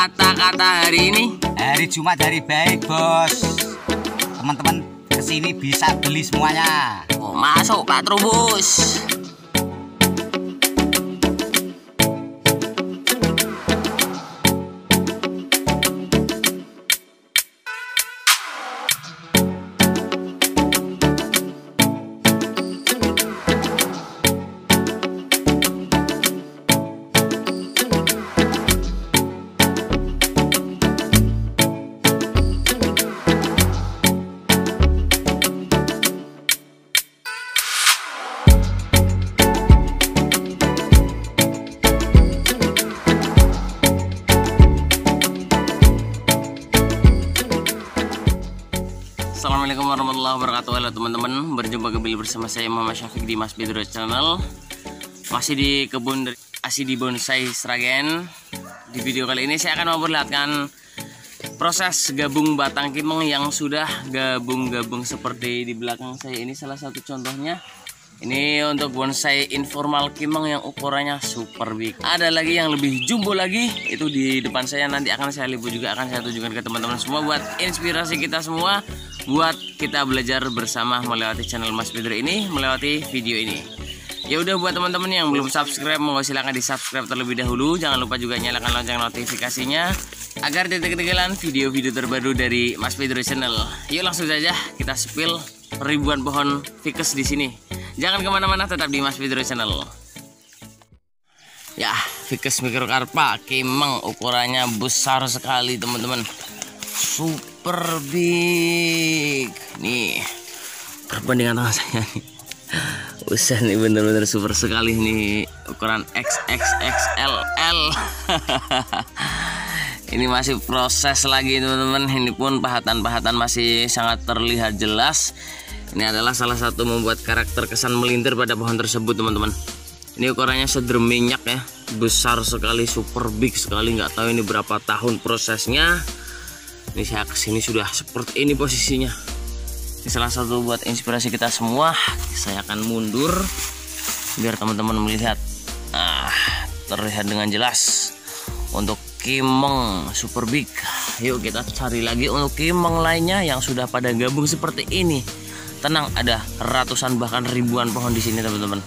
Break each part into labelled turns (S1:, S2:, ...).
S1: kata-kata hari ini?
S2: Hari Jumat hari baik, Bos. Teman-teman ke sini bisa beli semuanya.
S1: Oh, masuk Pak Trubus. Assalamualaikum warahmatullahi wabarakatuh. Halo teman-teman Berjumpa kembali bersama saya Mama Syafiq di Mas Pedro Channel. Masih di kebun dari Asidi Bonsai Sragen. Di video kali ini saya akan memperlihatkan Proses gabung batang kimeng yang sudah gabung-gabung seperti di belakang saya Ini. Salah satu contohnya ini untuk bonsai informal kimeng yang ukurannya super big. Ada lagi yang lebih jumbo lagi, itu di depan saya. Nanti akan saya lipu juga akan saya tunjukkan ke teman-teman semua buat inspirasi kita semua, buat kita belajar bersama melewati channel Mas Pedro ini, melewati video ini. Ya udah buat teman-teman yang belum subscribe, mau silahkan di subscribe terlebih dahulu. Jangan lupa juga nyalakan lonceng notifikasinya agar tidak ketinggalan video-video terbaru dari Mas Pedro Channel. Yuk langsung saja kita spill ribuan pohon ficus di sini. Jangan ke mana-mana, tetap di Mas Pedro Channel. Ya, ficus microcarpa kimeng ukurannya besar sekali teman-teman. Super big. Nih, perbandingan tangan saya nih. Usah nih bener-bener super sekali nih ukuran XXXLL. Ini masih proses lagi teman-teman. Ini pun pahatan-pahatan masih sangat terlihat jelas. Ini adalah salah satu membuat karakter kesan melintir pada pohon tersebut teman-teman. Ini ukurannya sedemikian ya, besar sekali, super big sekali. Nggak tahu ini berapa tahun prosesnya. Ini saya ke sini sudah seperti ini posisinya. Ini salah satu buat inspirasi kita semua. Saya akan mundur biar teman-teman melihat. Ah, terlihat dengan jelas untuk kimeng super big. Yuk kita cari lagi untuk kimeng lainnya yang sudah pada gabung seperti ini tenang ada ratusan bahkan ribuan pohon di sini teman-teman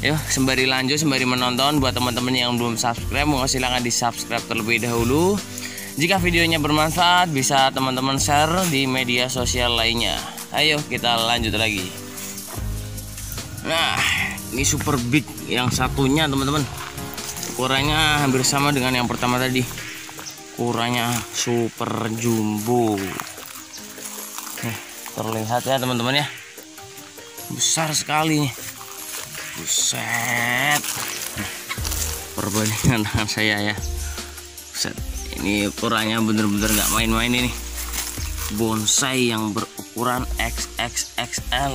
S1: yuk sembari lanjut sembari menonton buat teman-teman yang belum subscribe mau silahkan di subscribe terlebih dahulu jika videonya bermanfaat bisa teman-teman share di media sosial lainnya. Ayo kita lanjut lagi. Nah ini super big yang satunya teman-teman. Ukurannya hampir sama dengan yang pertama tadi. Ukurannya super jumbo. Terlihat ya teman-teman ya. Besar sekali. Buset. Perbandingan dengan saya ya. Buset ini ukurannya bener-bener nggak main-main ini. Bonsai yang berukuran XXXL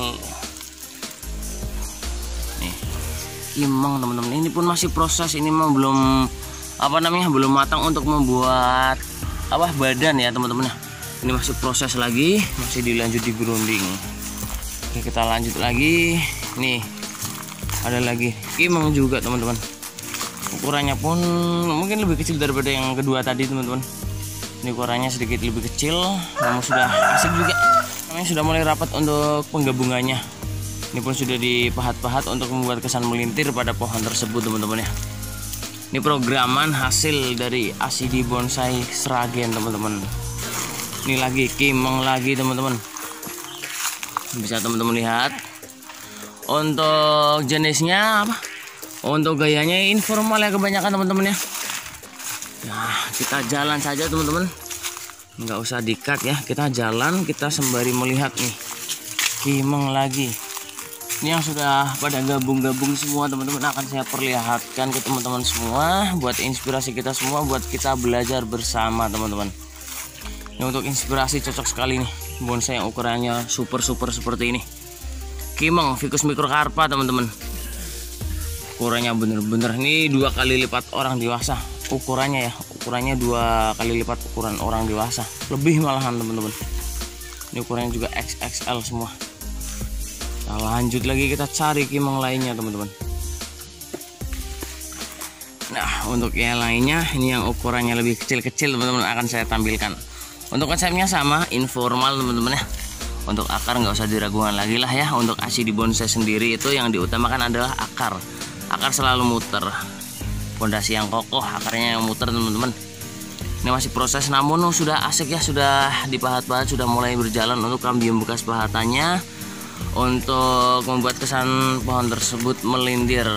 S1: nih. Kimeng teman-teman. Ini pun masih proses. Ini mah belum apa namanya belum matang untuk membuat apa badan ya teman-teman. Ini masih proses lagi. Masih dilanjut di grounding. Oke kita lanjut lagi. Nih. Ada lagi. Kimeng juga teman-teman ukurannya pun mungkin lebih kecil daripada yang kedua tadi teman-teman. Ini ukurannya sedikit lebih kecil namun sudah asik juga. Namanya sudah mulai rapat untuk penggabungannya. Ini pun sudah dipahat-pahat untuk membuat kesan melintir pada pohon tersebut teman-teman ya. Ini programan hasil dari asidi bonsai seragen teman-teman. Ini lagi kimeng lagi teman-teman. Bisa teman-teman lihat. Untuk jenisnya apa untuk gayanya informal ya kebanyakan teman-teman ya. Nah kita jalan saja teman-teman. Nggak usah dikat ya. Kita jalan kita sembari melihat nih. Kimeng lagi. Ini yang sudah pada gabung-gabung semua teman-teman. Akan saya perlihatkan ke teman-teman semua buat inspirasi kita semua buat kita belajar bersama teman-teman. Ini untuk inspirasi cocok sekali nih. Bonsai yang ukurannya super super seperti ini. Kimeng ficus microcarpa teman-teman ukurannya bener-bener ini dua kali lipat orang dewasa ukurannya ya ukurannya dua kali lipat ukuran orang dewasa lebih malahan teman-teman ini ukurannya juga XXL semua nah lanjut lagi kita cari kimeng lainnya teman-teman Nah, untuk yang lainnya ini yang ukurannya lebih kecil-kecil teman-teman akan saya tampilkan. Untuk konsepnya sama, informal teman-teman ya. Untuk akar nggak usah diragukan lagi lah ya. Untuk asi di bonsai sendiri itu yang diutamakan adalah akar. Akar selalu muter. Pondasi yang kokoh, akarnya yang muter teman-teman. Ini masih proses namun sudah asik ya, sudah dipahat-pahat, sudah mulai berjalan untuk kambium bekas pahatannya. Untuk membuat kesan pohon tersebut melindir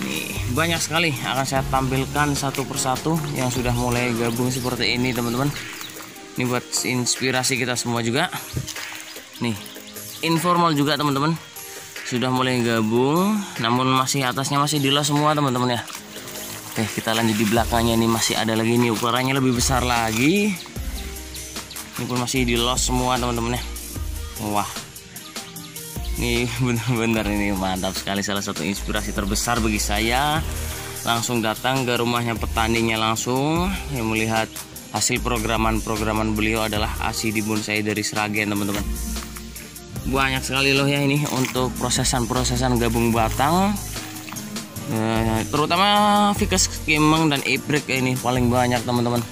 S1: nih banyak sekali akan saya tampilkan satu persatu yang sudah mulai gabung seperti ini teman-teman. Ini buat inspirasi kita semua juga. Nih informal juga teman-teman sudah mulai gabung namun masih atasnya masih dilos semua teman-teman ya. Oke kita lanjut di belakangnya ini masih ada lagi ini ukurannya lebih besar lagi. Ini pun masih dilos semua teman-teman ya. Wah. Ini benar-benar ini mantap sekali salah satu inspirasi terbesar bagi saya. Langsung datang ke rumahnya petaninya langsung. Yang melihat hasil programan-programan beliau adalah ASI di bonsai dari Sragen teman-teman banyak sekali loh ya ini untuk prosesan-prosesan gabung batang. Eh, terutama Ficus Kimeng dan Ibrik ini paling banyak teman-teman.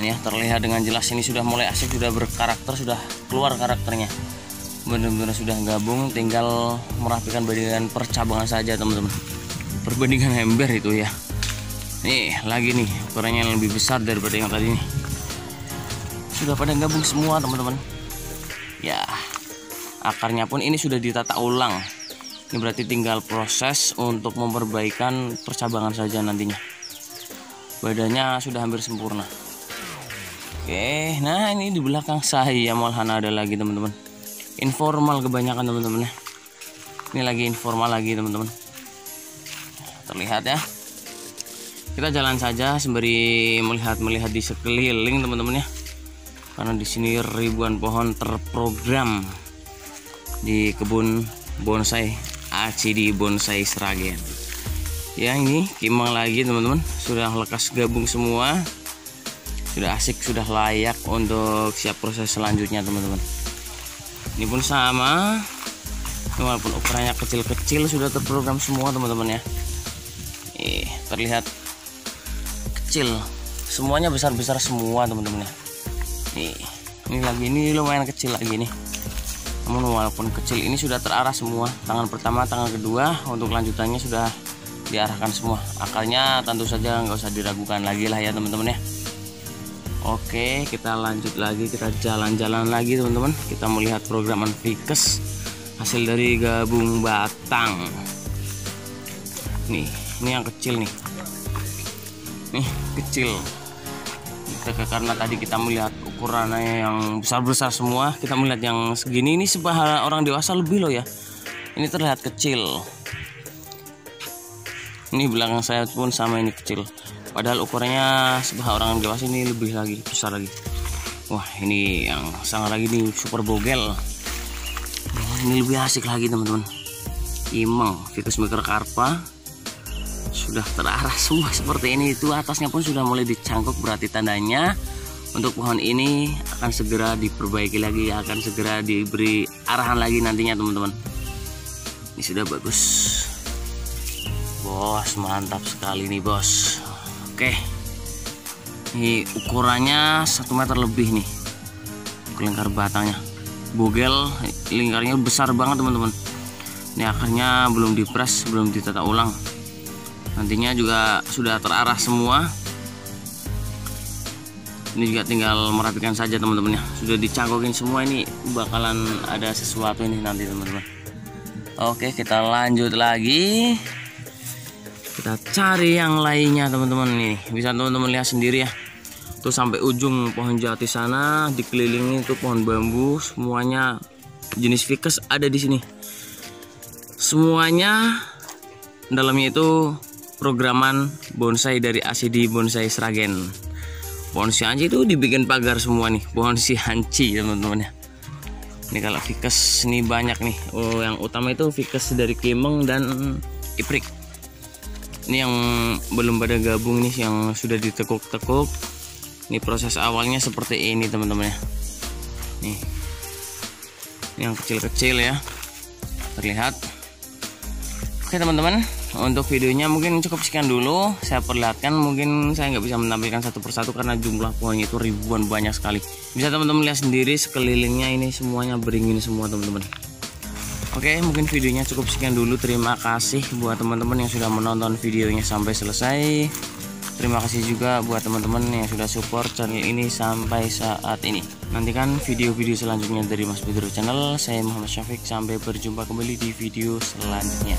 S1: Ini ya terlihat dengan jelas ini sudah mulai asik sudah berkarakter sudah keluar karakternya. Benar-benar sudah gabung tinggal merapikan bandingan percabangan saja teman-teman. Perbandingan ember itu ya. Nih lagi nih ukurannya lebih besar daripada yang tadi nih. Sudah pada gabung semua teman-teman ya akarnya pun ini sudah ditata ulang. Ini berarti tinggal proses untuk memperbaikan percabangan saja nantinya. Badannya sudah hampir sempurna. Oke nah ini di belakang saya malahan ada lagi teman-teman. Informal kebanyakan teman-teman ya. Ini lagi informal lagi teman-teman. Terlihat ya. Kita jalan saja sembari melihat-melihat di sekeliling teman-teman ya karena di sini ribuan pohon terprogram di kebun bonsai ACD Bonsai Sragen ya ini kimang lagi teman-teman. Sudah lekas gabung semua. Sudah asik sudah layak untuk siap proses selanjutnya teman-teman. Ini pun sama. Walaupun ukurannya kecil-kecil sudah terprogram semua teman-teman ya. Eh terlihat kecil. Semuanya besar-besar semua teman-teman ya nih ini lagi ini lumayan kecil lagi nih. Namun walaupun kecil ini sudah terarah semua. Tangan pertama tangan kedua untuk lanjutannya sudah diarahkan semua. Akarnya tentu saja nggak usah diragukan lagi lah ya teman-teman ya. Oke kita lanjut lagi kita jalan-jalan lagi teman-teman. Kita melihat program Anfikes hasil dari gabung batang. Nih ini yang kecil nih. Nih kecil karena tadi kita melihat ukurannya yang besar-besar semua kita melihat yang segini ini sebuah orang dewasa lebih loh ya. Ini terlihat kecil. Ini belakang saya pun sama ini kecil. Padahal ukurannya sebuah orang dewasa ini lebih lagi besar lagi. Wah ini yang sangat lagi nih super bogel. Ini lebih asik lagi teman-teman. Imeng Ficus Karpa sudah terarah semua seperti ini. Itu atasnya pun sudah mulai dicangkuk berarti tandanya. Untuk pohon ini akan segera diperbaiki lagi akan segera diberi arahan lagi nantinya teman-teman. Ini sudah bagus. Bos mantap sekali nih bos. Oke. Ini ukurannya satu meter lebih nih. Lingkar batangnya. Bogel lingkarnya besar banget teman-teman. Ini akarnya belum dipres belum ditata ulang nantinya juga sudah terarah semua. Ini juga tinggal merapikan saja teman-teman ya. Sudah dicangkokin semua ini bakalan ada sesuatu ini nanti teman-teman. Oke kita lanjut lagi. Kita cari yang lainnya teman-teman nih bisa teman-teman lihat sendiri ya. Tuh sampai ujung pohon jati sana dikelilingi itu pohon bambu. Semuanya jenis ficus ada di sini. Semuanya dalamnya itu programan bonsai dari ACD Bonsai Sragen. Pohon sianci itu dibikin pagar semua nih. Pohon sianci teman-teman ya. Ini kalau ficus ini banyak nih. Oh yang utama itu ficus dari Kimeng dan Iprik. Ini yang belum pada gabung nih yang sudah ditekuk-tekuk. Ini proses awalnya seperti ini teman-teman ya. Nih. Ini yang kecil-kecil ya. Terlihat. Oke teman-teman untuk videonya mungkin cukup sekian dulu. Saya perlihatkan mungkin saya nggak bisa menampilkan satu persatu karena jumlah pohonnya itu ribuan banyak sekali. Bisa teman-teman lihat sendiri sekelilingnya ini semuanya beringin semua teman-teman. Oke mungkin videonya cukup sekian dulu. Terima kasih buat teman-teman yang sudah menonton videonya sampai selesai. Terima kasih juga buat teman-teman yang sudah support channel ini sampai saat ini. Nantikan video-video selanjutnya dari Mas Pedro Channel. Saya Muhammad Syafiq sampai berjumpa kembali di video selanjutnya